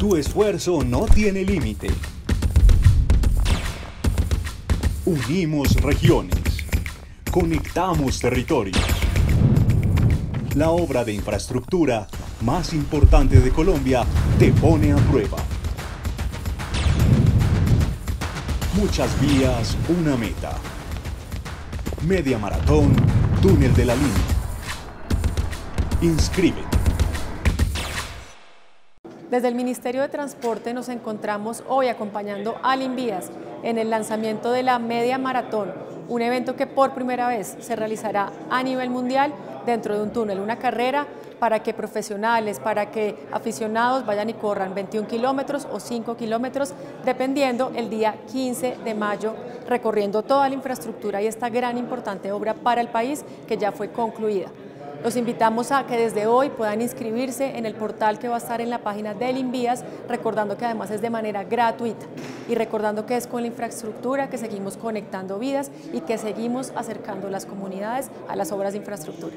Tu esfuerzo no tiene límite. Unimos regiones. Conectamos territorios. La obra de infraestructura más importante de Colombia te pone a prueba. Muchas vías, una meta. Media maratón, túnel de la línea. Inscríbete. Desde el Ministerio de Transporte nos encontramos hoy acompañando a Limbías en el lanzamiento de la Media Maratón, un evento que por primera vez se realizará a nivel mundial dentro de un túnel, una carrera para que profesionales, para que aficionados vayan y corran 21 kilómetros o 5 kilómetros, dependiendo el día 15 de mayo, recorriendo toda la infraestructura y esta gran importante obra para el país que ya fue concluida. Los invitamos a que desde hoy puedan inscribirse en el portal que va a estar en la página del Invías, recordando que además es de manera gratuita y recordando que es con la infraestructura que seguimos conectando vidas y que seguimos acercando las comunidades a las obras de infraestructura.